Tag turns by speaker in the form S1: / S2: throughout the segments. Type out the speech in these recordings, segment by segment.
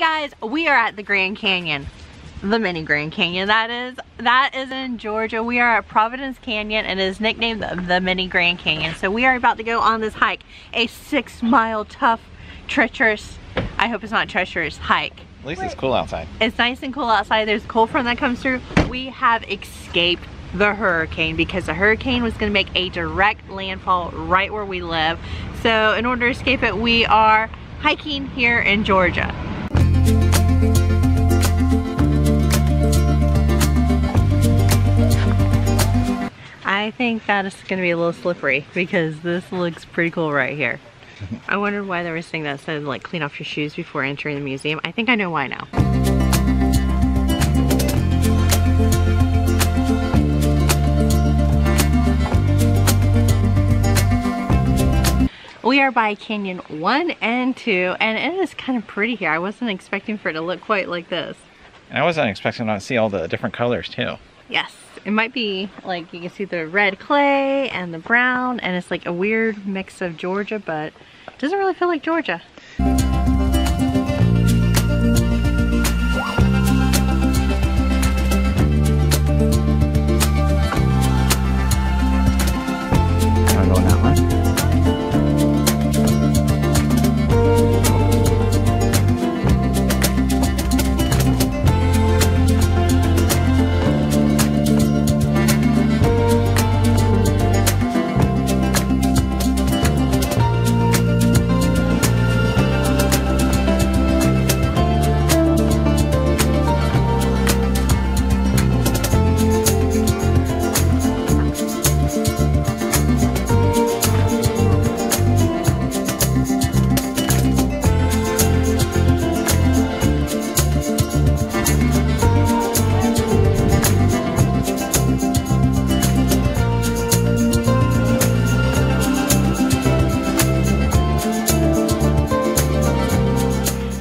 S1: guys, we are at the Grand Canyon. The mini Grand Canyon, that is. That is in Georgia. We are at Providence Canyon and it is nicknamed the, the mini Grand Canyon. So we are about to go on this hike. A six mile tough, treacherous, I hope it's not treacherous, hike.
S2: At least it's cool outside.
S1: It's nice and cool outside. There's a cold front that comes through. We have escaped the hurricane because the hurricane was gonna make a direct landfall right where we live. So in order to escape it, we are hiking here in Georgia. Think that is gonna be a little slippery because this looks pretty cool right here. I wondered why there was a thing that said like clean off your shoes before entering the museum. I think I know why now. We are by Canyon 1 and 2 and it is kind of pretty here. I wasn't expecting for it to look quite like this.
S2: And I wasn't expecting to see all the different colors too.
S1: Yes, it might be like you can see the red clay and the brown and it's like a weird mix of Georgia but it doesn't really feel like Georgia.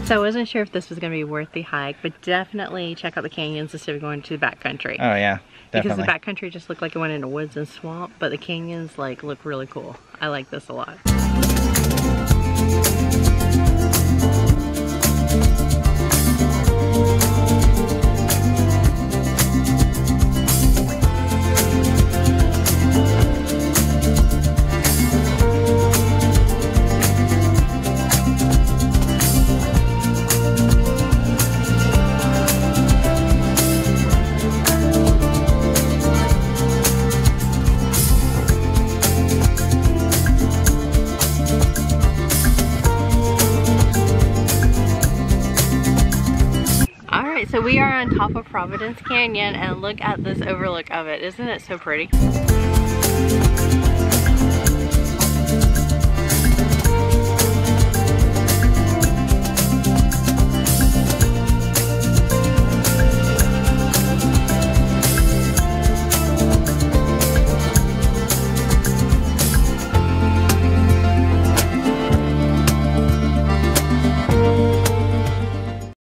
S1: So I wasn't sure if this was going to be worth the hike, but definitely check out the canyons instead of going to the backcountry.
S2: Oh yeah,
S1: because the backcountry just looked like it went into woods and swamp, but the canyons like look really cool. I like this a lot. So we are on top of Providence Canyon and look at this overlook of it. Isn't it so pretty?